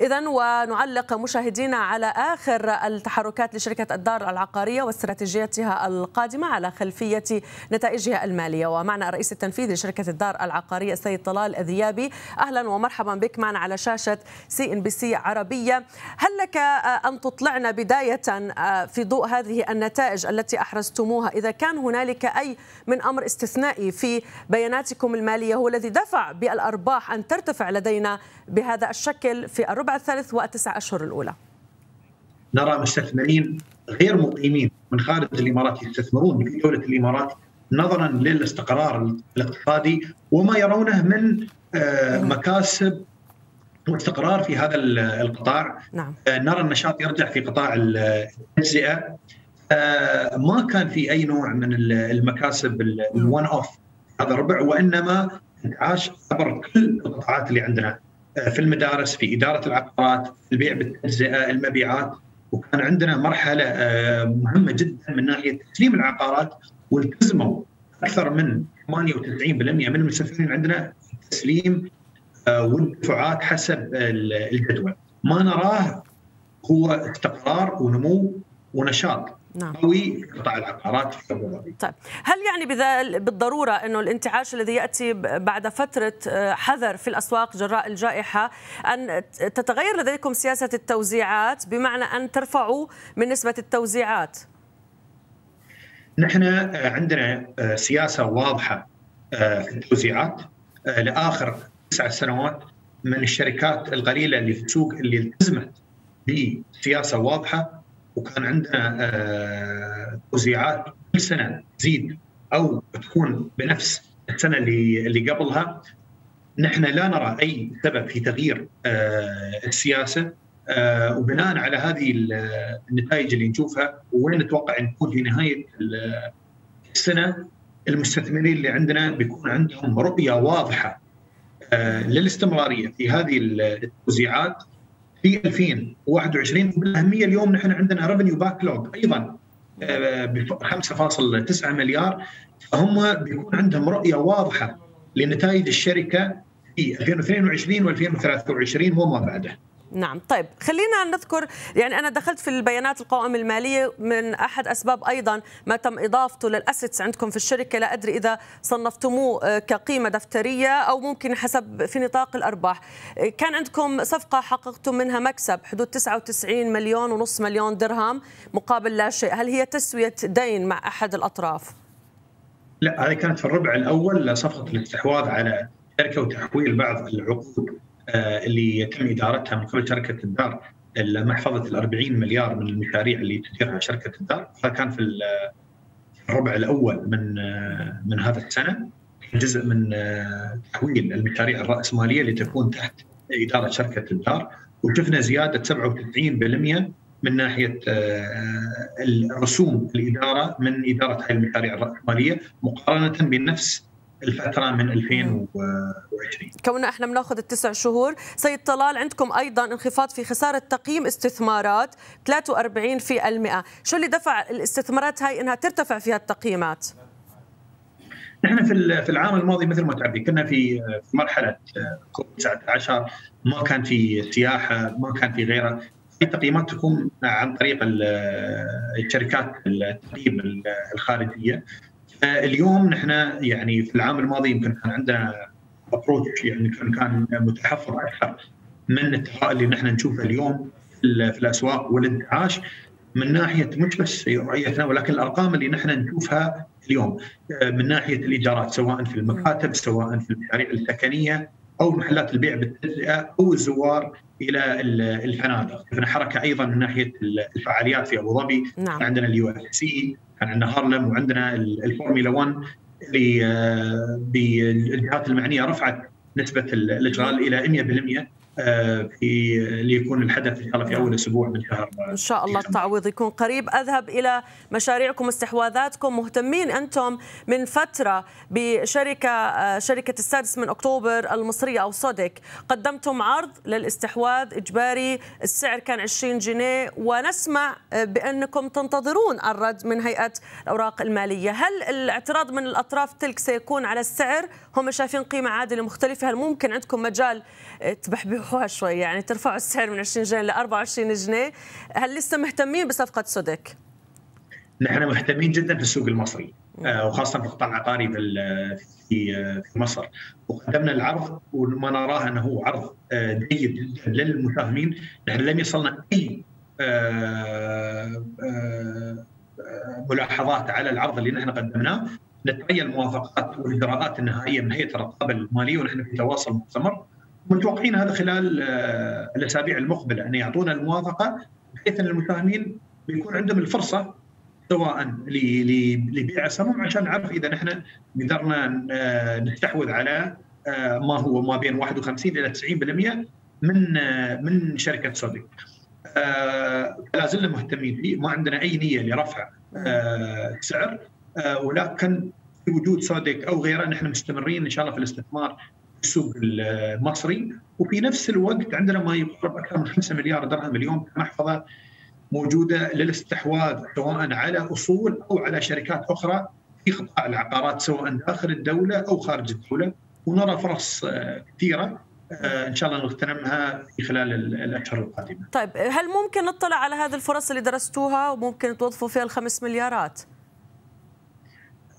إذا ونعلق مشاهدينا على آخر التحركات لشركة الدار العقارية واستراتيجيتها القادمة على خلفية نتائجها المالية. ومعنا الرئيس التنفيذي لشركة الدار العقارية السيد طلال الذيابي. أهلا ومرحبا بك معنا على شاشة CNBC عربية. هل لك أن تطلعنا بداية في ضوء هذه النتائج التي أحرزتموها؟ إذا كان هنالك أي من أمر استثنائي في بياناتكم المالية هو الذي دفع بالأرباح أن ترتفع لدينا بهذا الشكل في الربع الثالث والتسع أشهر الأولى. نرى مستثمرين غير مقيمين من خارج الإمارات يستثمرون في دولة الإمارات نظرا للاستقرار الاقتصادي وما يرونه من مكاسب واستقرار في هذا القطاع. نعم. نرى النشاط يرجع في قطاع التجزئه ما كان في أي نوع من المكاسب الون اوف هذا الربع وإنما انتعاش عبر كل القطاعات اللي عندنا. في المدارس في إدارة العقارات البيع بالتجزئة المبيعات. وكان عندنا مرحلة مهمة جدا من ناحية تسليم العقارات والتزموا أكثر من 98% من المستثمرين عندنا تسليم والدفعات حسب الجدول. ما نراه هو استقرار ونمو ونشاط. نعم. قوي قطاع العقارات في ابو ظبي. طيب هل يعني بذل بالضرورة إنه الانتعاش الذي يأتي بعد فترة حذر في الأسواق جراء الجائحة أن تتغير لديكم سياسة التوزيعات بمعنى أن ترفعوا من نسبة التوزيعات؟ نحن عندنا سياسة واضحة في التوزيعات لآخر تسع سنوات من الشركات القليله اللي في السوق اللي التزمت بسياسة واضحة وكان عندنا توزيعات كل سنة تزيد أو تكون بنفس السنة اللي اللي قبلها. نحن لا نرى أي سبب في تغيير السياسة وبناء على هذه النتائج اللي نشوفها وين نتوقع نكون في نهاية السنة المستثمرين اللي عندنا بيكون عندهم رؤية واضحة للاستمرارية في هذه التوزيعات. في 2021 بالاهميه اليوم نحن عندنا revenue backlog أيضا ب 5.9 مليار فهم بيكون عندهم رؤية واضحة لنتائج الشركة في 2022 و2023 وما بعده. نعم. طيب خلينا نذكر يعني أنا دخلت في البيانات القوائم المالية من أحد أسباب أيضا ما تم إضافته لل assets عندكم في الشركة لا أدري إذا صنفتموه كقيمة دفترية أو ممكن حسب في نطاق الأرباح. كان عندكم صفقة حققتم منها مكسب حدود 99 مليون ونص مليون درهم مقابل لا شيء. هل هي تسوية دين مع أحد الأطراف؟ لا هذه كانت في الربع الأول صفقة الاستحواذ على شركة وتحويل بعض العقود. اللي يتم إدارتها من قبل شركة الدار. محفظة ال 40 مليار من المشاريع اللي تديرها شركة الدار. فكان في الربع الأول من من هذا السنة جزء من تحويل المشاريع الرأسمالية اللي تكون تحت إدارة شركة الدار. وشفنا زيادة 97% من ناحية الرسوم الإدارة من إدارة هذه المشاريع الرأسمالية مقارنة بنفس الفترة من 2020 كوننا إحنا بناخذ التسع شهور. سيد طلال عندكم أيضا انخفاض في خسارة تقييم استثمارات 43 في المئة. شو اللي دفع الاستثمارات هاي إنها ترتفع فيها التقييمات؟ نحن في في العام الماضي مثل ما تعرفين كنا في في مرحلة كوفيد 19 ما كان في سياحة ما كان في غيره التقييمات تكون عن طريق الشركات التقييم الخارجية. اليوم نحن يعني في العام الماضي يمكن كان عندنا ابروتش يعني كان متحفظ أكثر من التفاؤل اللي نحن نشوفه اليوم في الأسواق والانتعاش من ناحية مش بس رؤيتنا ولكن الأرقام اللي نحن نشوفها اليوم من ناحية الإيجارات سواء في المكاتب سواء في المشاريع السكنيه أو محلات البيع بالتجزئة أو الزوار إلى الفنادق، شفنا حركة أيضا من ناحية الفعاليات في أبو ظبي نعم. عندنا ال UFC كان عندنا هارلم وعندنا الفورمولا 1 اللي بالجهات المعنية رفعت نسبة الاشغال إلى 100% في ليكون الحدث إن شاء الله في أول أسبوع من شهر إن شاء الله التعويض يكون قريب. أذهب إلى مشاريعكم واستحواذاتكم. مهتمين أنتم من فترة بشركة شركة السادس من أكتوبر المصرية أو صدك قدمتم عرض للاستحواذ إجباري. السعر كان 20 جنيه. ونسمع بأنكم تنتظرون الرد من هيئة الأوراق المالية. هل الاعتراض من الأطراف تلك سيكون على السعر؟ هم شايفين قيمة عادلة مختلفة. هل ممكن عندكم مجال تبحبحوا؟ تروحوها شوي يعني ترفعوا السعر من 20 جنيه ل 24 جنيه. هل لسه مهتمين بصفقة سودك؟ نحن مهتمين جدا في السوق المصري آه، وخاصة في القطاع العقاري في في مصر. وقدمنا العرض وما نراه أنه هو عرض آه، جيد جدا للمساهمين. نحن لم يصلنا أي آه، ملاحظات على العرض اللي نحن قدمناه. نتبين الموافقات والإجراءات النهائية من هيئة الرقابة المالية ونحن في تواصل مستمر. متوقعين هذا خلال الأسابيع المقبلة أن يعطونا الموافقة بحيث أن المساهمين بيكون عندهم الفرصة سواء لبيع السهم عشان نعرف إذا نحن قدرنا آه، نستحوذ على آه، ما هو ما بين 51 إلى 90% من آه، من شركة سودك. لا زلنا مهتمين فيه ما عندنا أي نية لرفع سعر ولكن في وجود سودك أو غيره نحن مستمرين إن شاء الله في الاستثمار السوق المصري وفي نفس الوقت عندنا ما يقرب أكثر من 5 مليار درهم اليوم كمحفظه موجودة للاستحواذ سواء على أصول أو على شركات أخرى في قطاع العقارات سواء داخل الدولة أو خارج الدولة ونرى فرص آه، كثيرة آه، إن شاء الله نغتنمها في خلال الأشهر القادمة. طيب هل ممكن نطلع على هذه الفرص اللي درستوها وممكن توظفوا فيها الخمس مليارات؟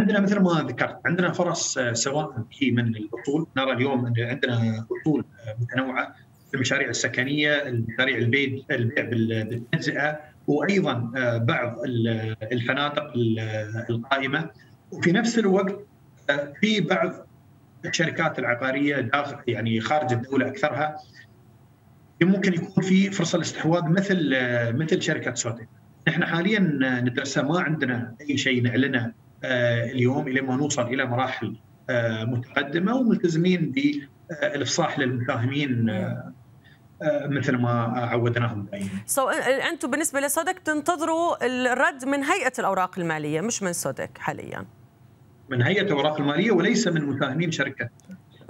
عندنا مثل ما ذكرت عندنا فرص آه، سواء في من الأصول نرى اليوم إن عندنا أصول متنوعة المشاريع السكنية، المشاريع البيع البيع بالتجزئه وأيضا آه، بعض الفنادق القائمة وفي نفس الوقت آه، في بعض الشركات العقارية داخل يعني خارج الدولة أكثرها ممكن يكون في فرصة الاستحواذ مثل آه، مثل شركة سوتك. نحن حاليا ندرسها ما عندنا أي شيء نعلنه اليوم إلى ما نوصل إلى مراحل متقدمة وملتزمين بالإفصاح للمساهمين آه، مثل ما عودناهم دائما. سو so, أنتم بالنسبة لسودك تنتظروا الرد من هيئة الأوراق المالية مش من سودك حاليا. من هيئة الأوراق المالية وليس من مساهمين شركة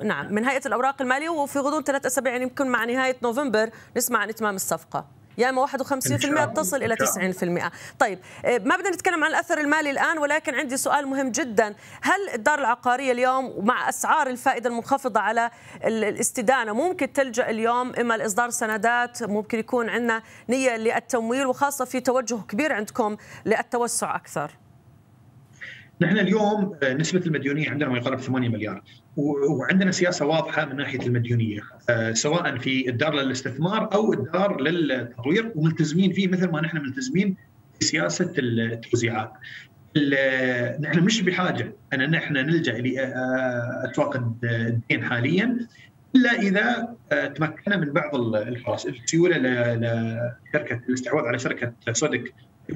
نعم من هيئة الأوراق المالية وفي غضون ثلاث أسابيع يعني يمكن مع نهاية نوفمبر نسمع عن إتمام الصفقة. يا اما 51% تصل إلى 90% طيب آه، ما بدنا نتكلم عن الأثر المالي الآن ولكن عندي سؤال مهم جدا. هل الدار العقارية اليوم مع أسعار الفائدة المنخفضة على الاستدانة ممكن تلجأ اليوم؟ إما لاصدار سندات ممكن يكون عندنا نية للتمويل وخاصة في توجه كبير عندكم للتوسع أكثر. نحن اليوم آه، نسبة المديونية عندنا ما يقارب 8 مليار. وعندنا سياسة واضحة من ناحية المديونية آه، سواء في الدار للاستثمار أو الدار للتطوير وملتزمين فيه مثل ما نحن ملتزمين في سياسة التوزيعات. نحن مش بحاجة أن نحن نلجأ لاسواق الدين حاليا إلا إذا آه، تمكنا من بعض الفرص السيوله لشركة الاستحواذ على شركة صدق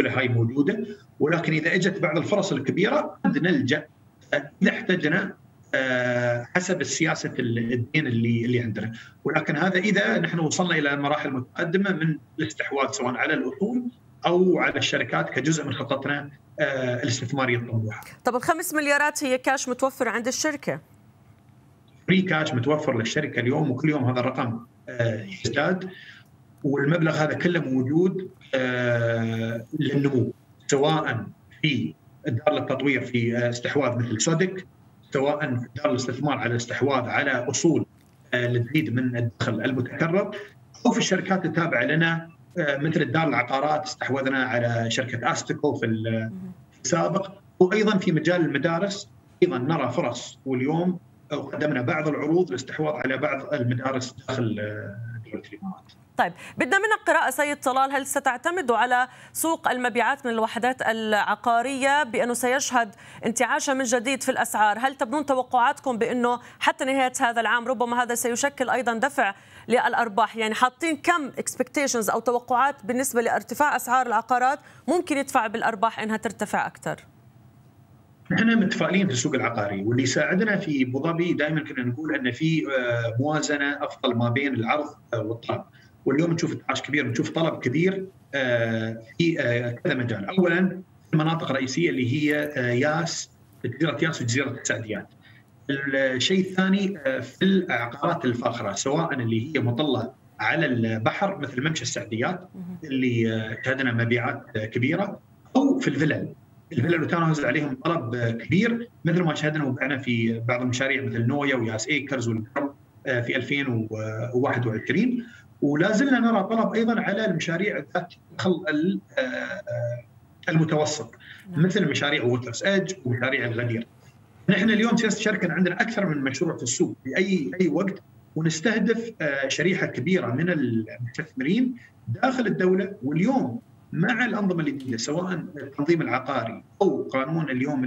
هاي موجودة ولكن إذا إجت بعض الفرص الكبيرة قد نلجأ إذا احتجنا آه، حسب السياسة الدين اللي اللي عندنا ولكن هذا إذا نحن وصلنا إلى مراحل متقدمة من الاستحواذ سواء على الاصول أو على الشركات كجزء من خطتنا آه، الاستثماريه الطموحه. طب الخمس مليارات هي كاش متوفره عند الشركة؟ فري كاش متوفر للشركة اليوم وكل يوم هذا الرقم آه، يزداد والمبلغ هذا كله موجود للنمو سواء في دار التطوير في استحواذ مثل سودك سواء في دار الاستثمار على الاستحواذ على اصول آه، لتزيد من الدخل المتكرر. أو في الشركات التابعة لنا آه، مثل الدار العقارات استحوذنا على شركة استيكو في السابق. وأيضا في مجال المدارس أيضا نرى فرص. واليوم قدمنا بعض العروض للاستحواذ على بعض المدارس داخل آه، دولة الإمارات. طيب بدنا منك قراءة سيد طلال هل ستعتمدوا على سوق المبيعات من الوحدات العقارية بأنه سيشهد انتعاشا من جديد في الأسعار؟ هل تبنون توقعاتكم بأنه حتى نهاية هذا العام ربما هذا سيشكل أيضا دفع للأرباح؟ يعني حاطين كم اكسبكتيشنز أو توقعات بالنسبة لارتفاع أسعار العقارات ممكن يدفع بالأرباح إنها ترتفع أكثر؟ إحنا متفائلين في السوق العقاري واللي يساعدنا في أبو ظبي دائما كنا نقول أن في آه، موازنة أفضل ما بين العرض والطلب. واليوم نشوف انتعاش كبير نشوف طلب كبير آه، في آه، كذا مجال. اولا المناطق الرئيسيه اللي هي آه، ياس جزيرة ياس وجزيرة السعديات الشيء الثاني في العقارات الفاخرة سواء اللي هي مطلة على البحر مثل ممشى السعديات اللي شهدنا مبيعات كبيرة أو في الفلل. الفلل نزل عليهم طلب كبير مثل ما شاهدنا وبعنا في بعض المشاريع مثل نويا وياس إيكرز والقرب في 2021 ولا زلنا نرى طلب أيضا على المشاريع ذات الدخل المتوسط نعم. مثل مشاريع Water's Edge ومشاريع الغدير. نحن اليوم سياسة الشركة عندنا أكثر من مشروع في السوق في اي أي وقت ونستهدف شريحة كبيرة من المستثمرين داخل الدولة واليوم مع الأنظمة الجديده سواء التنظيم العقاري أو قانون اليوم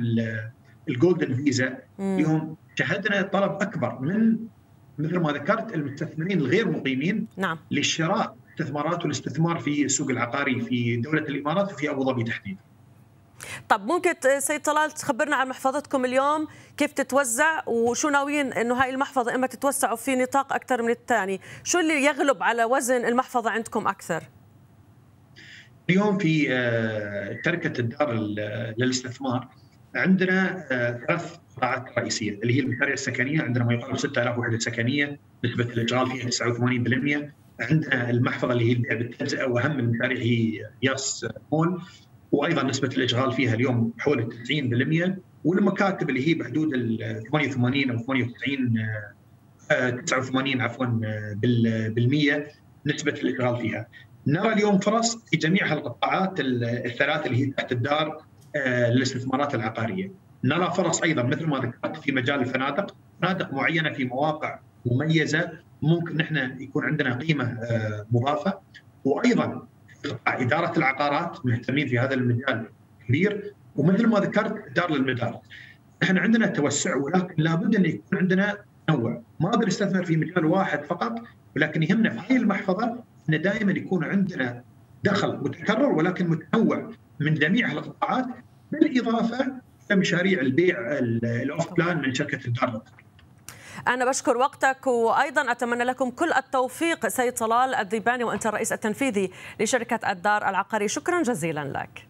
الجولدن فيزا اليوم شهدنا طلب أكبر من مثل ما ذكرت المستثمرين الغير مقيمين نعم. للشراء استثمارات والاستثمار في السوق العقاري في دولة الإمارات وفي أبو ظبي تحديدا. طب ممكن سيد طلال تخبرنا عن محفظتكم اليوم كيف تتوزع وشو ناويين إنه هاي المحفظة إما تتوسعوا في نطاق أكثر من الثاني، شو اللي يغلب على وزن المحفظة عندكم أكثر؟ اليوم في آه، شركه الدار للاستثمار عندنا آه، ثلاث قطاعات رئيسية اللي هي المشاريع السكنية. عندنا ما يقارب 6000 وحدة سكنية. نسبة الاشغال فيها 89% عندنا المحفظة اللي هي البيع بالتجزئه وأهم المشاريع هي ياس مول وأيضا نسبة الاشغال فيها اليوم حول 90% والمكاتب اللي هي بحدود ال 88 أو 98 89 عفوا بالمية نسبة الاشغال فيها. نرى اليوم فرص في جميع هالقطاعات الثلاث اللي هي تحت الدار. آه، للاستثمارات العقارية. نرى فرص أيضا مثل ما ذكرت في مجال الفنادق، فنادق معينة في مواقع مميزة. ممكن نحن يكون عندنا قيمة آه، مضافة. وأيضا إدارة العقارات مهتمين في هذا المجال كبير ومثل ما ذكرت دار للمدارس. إحنا عندنا توسع ولكن لابد أن يكون عندنا تنوع، ما بنستثمر في مجال واحد فقط ولكن يهمنا في هذه المحفظة أن دائما يكون عندنا دخل متكرر ولكن متنوع. من جميع القطاعات بالإضافة إلى مشاريع البيع الأوف بلان من شركة الدار أنا بشكر وقتك وأيضا أتمنى لكم كل التوفيق سيد طلال الذيباني وأنت الرئيس التنفيذي لشركة الدار العقاري. شكرا جزيلا لك.